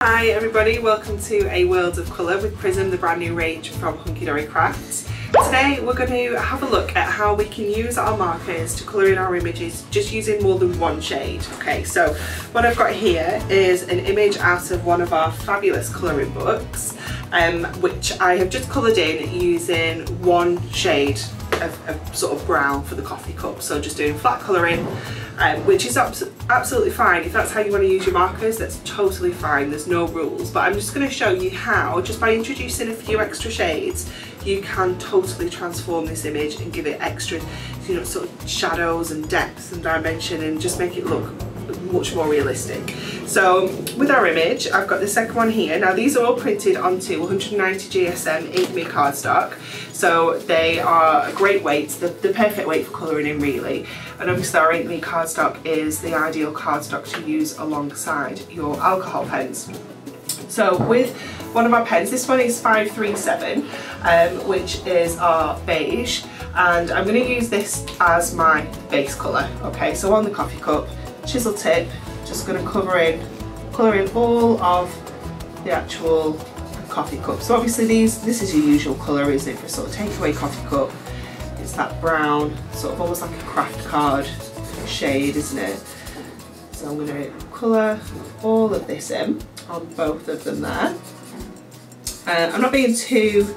Hi everybody, welcome to A World of Colour with Prism, the brand new range from Hunkydory Crafts. Today we're going to have a look at how we can use our markers to colour in our images just using more than one shade. Okay, so what I've got here is an image out of one of our fabulous colouring books um, which I have just coloured in using one shade of, sort of brown for the coffee cup. So just doing flat colouring, um, which is abs absolutely fine. If that's how you want to use your markers, that's totally fine. There's no rules. But I'm just going to show you how, just by introducing a few extra shades, you can totally transform this image and give it extra, you know, sort of shadows and depth and dimension and just make it look much more realistic. So with our image, I've got the second one here. Now these are all printed onto 190 GSM 8mm cardstock. So they are a great weight, the, the perfect weight for colouring in really. And obviously our 8mm cardstock is the ideal cardstock to use alongside your alcohol pens. So with one of our pens, this one is 537, um, which is our beige. And I'm going to use this as my base colour. Okay, so on the coffee cup, chisel tip, just going to cover in, colour in all of the actual coffee cup. So obviously these, this is your usual colour, isn't it, for sort of takeaway coffee cup. It's that brown, sort of almost like a craft card shade, isn't it? So I'm going to colour all of this in on both of them there. Uh, I'm not being too,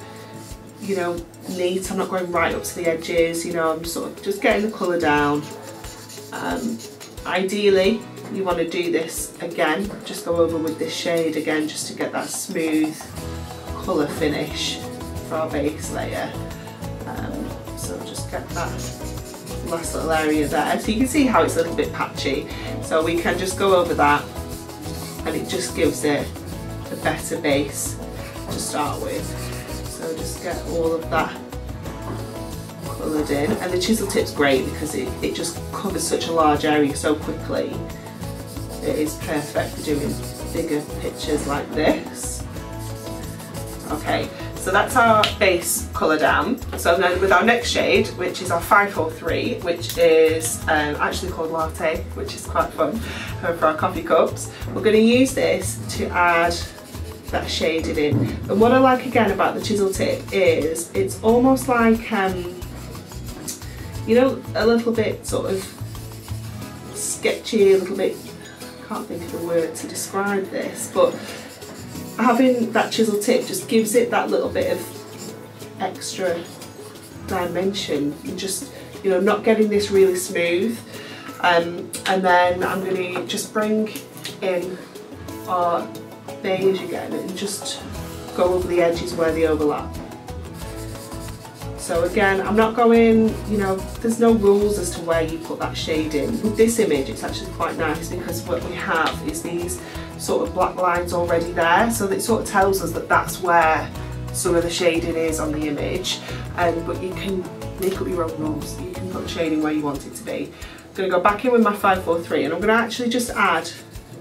you know, neat, I'm not going right up to the edges, you know, I'm sort of just getting the colour down. Um, Ideally, you want to do this again, just go over with this shade again just to get that smooth colour finish for our base layer. Um, so just get that last little area there. So you can see how it's a little bit patchy. So we can just go over that and it just gives it a better base to start with. So just get all of that and the chisel tip's great because it, it just covers such a large area so quickly. It is perfect for doing bigger pictures like this. Okay so that's our base colour down so then with our next shade which is our 543 which is um, actually called latte which is quite fun for our coffee cups. We're going to use this to add that shaded in. And what I like again about the chisel tip is it's almost like um, you know, a little bit sort of sketchy, a little bit, I can't think of a word to describe this, but having that chisel tip just gives it that little bit of extra dimension and just, you know, not getting this really smooth. Um, and then I'm going to just bring in our beige again and just go over the edges where they overlap. So again, I'm not going, you know, there's no rules as to where you put that shade in. With this image, it's actually quite nice because what we have is these sort of black lines already there. So it sort of tells us that that's where some of the shading is on the image. Um, but you can make up your own rules. You can put shading where you want it to be. I'm going to go back in with my 543 and I'm going to actually just add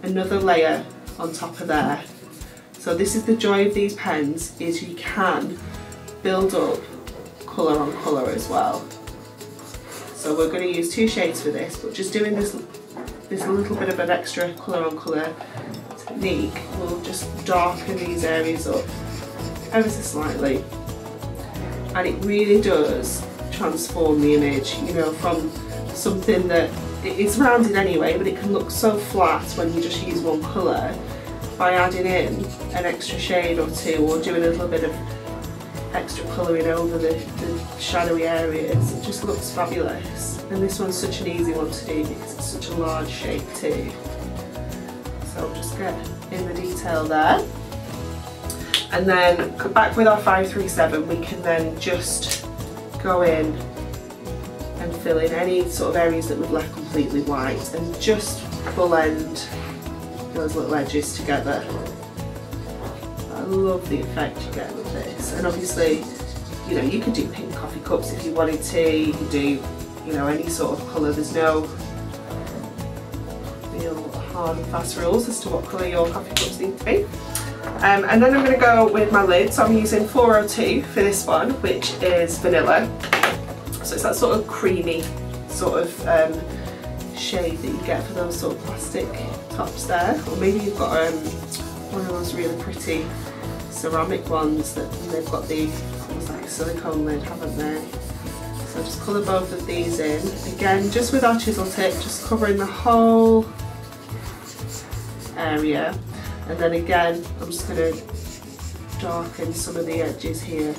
another layer on top of there. So this is the joy of these pens, is you can build up colour on colour as well. So we're going to use two shades for this, but just doing this, this little bit of an extra colour on colour technique will just darken these areas up ever so slightly. And it really does transform the image, you know, from something that it's rounded anyway, but it can look so flat when you just use one colour by adding in an extra shade or two or doing a little bit of extra colouring over the, the, shadowy areas. It just looks fabulous. And this one's such an easy one to do because it's such a large shape too. So I'll just get in the detail there. And then back with our 537 we can then just go in and fill in any sort of areas that we've left completely white and just blend those little edges together love the effect you get with this. And obviously, you know, you could do pink coffee cups if you wanted to. You could do, you know, any sort of colour. There's no real hard and fast rules as to what colour your coffee cups need to be. Um, and then I'm going to go with my lid. So I'm using 402 for this one, which is vanilla. So it's that sort of creamy sort of um, shade that you get for those sort of plastic tops there. Or maybe you've got um, one of those really pretty ceramic ones that they've got the like silicone lid, haven't they? So just colour both of these in. Again, just with our chisel tip, just covering the whole area. And then again, I'm just going to darken some of the edges here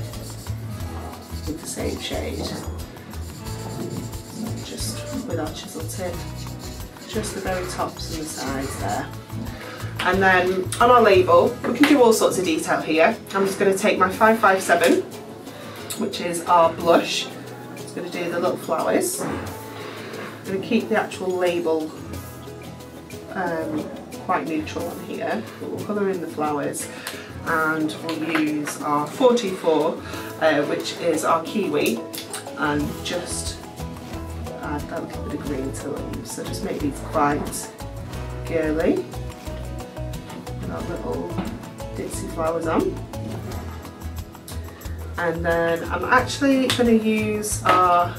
with the same shade. Just with our chisel tip, just the very tops and the sides there. And then on our label, we can do all sorts of detail here. I'm just going to take my 557, which is our blush. I'm going to do the little flowers. I'm going to keep the actual label um, quite neutral on here. We'll colour in the flowers and we'll use our 424, uh, which is our kiwi, and just add that little bit of green to them. So just make these quite girly our little ditzy flowers on. And then I'm actually going to use our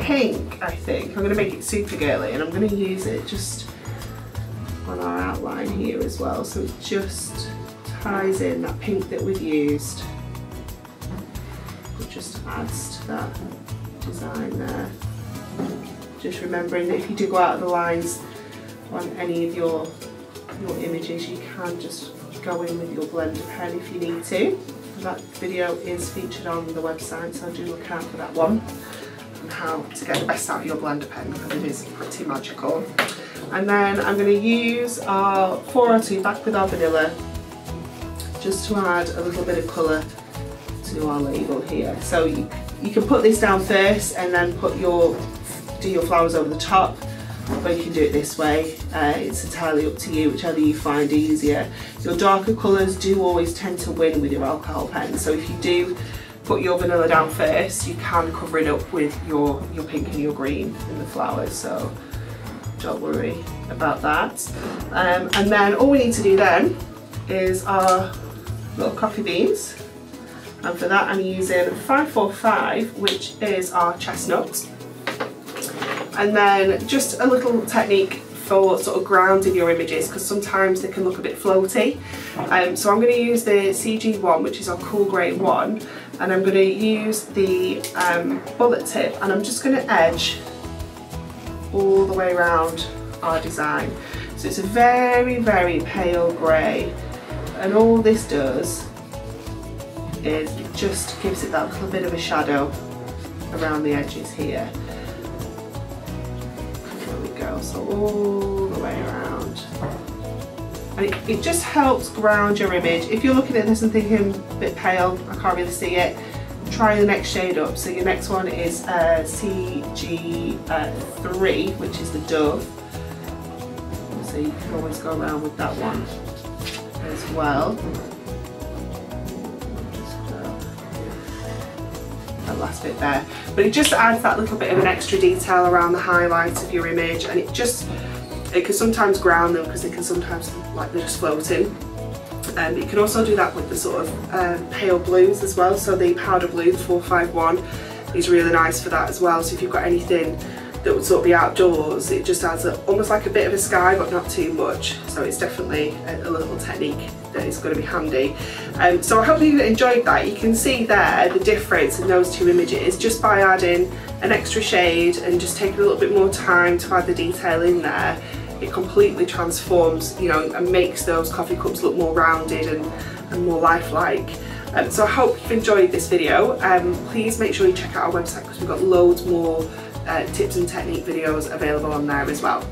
pink, I think. I'm going to make it super girly and I'm going to use it just on our outline here as well. So it just ties in that pink that we've used. It just adds to that design there. Just remembering that if you do go out of the lines on any of your your images, you can just go in with your blender pen if you need to. That video is featured on the website, so do look out for that one and how to get the best out of your blender pen because it is pretty magical. And then I'm going to use our 402 back with our vanilla just to add a little bit of colour to our label here. So you, you can put this down first and then put your do your flowers over the top or you can do it this way. Uh, it's entirely up to you, whichever you find easier. Your darker colours do always tend to win with your alcohol pen, so if you do put your vanilla down first, you can cover it up with your, your pink and your green in the flowers, so don't worry about that. Um, and then all we need to do then is our little coffee beans. And for that I'm using 545, which is our chestnut and then just a little technique for sort of grounding your images because sometimes they can look a bit floaty. Um, so I'm going to use the CG1 which is our cool grey one and I'm going to use the um, bullet tip and I'm just going to edge all the way around our design. So it's a very very pale grey and all this does is it just gives it that little bit of a shadow around the edges here so all the way around. And it, it just helps ground your image. If you're looking at this and thinking a bit pale, I can't really see it, try the next shade up. So your next one is uh, CG3, uh, which is the Dove. So you can always go around with that one as well. That last bit there. But it just adds that little bit of an extra detail around the highlights of your image and it just, it can sometimes ground them because they can sometimes like they're just floating. And um, you can also do that with the sort of um, pale blues as well. So the powder blue, the 451, is really nice for that as well. So if you've got anything that would sort of be outdoors, it just adds a, almost like a bit of a sky but not too much. So it's definitely a, a little technique that is going to be handy. Um, so I hope you enjoyed that. You can see there the difference in those two images just by adding an extra shade and just taking a little bit more time to add the detail in there. It completely transforms, you know, and makes those coffee cups look more rounded and, and more lifelike. Um, so I hope you've enjoyed this video. Um, please make sure you check out our website because we've got loads more uh, tips and technique videos available on there as well.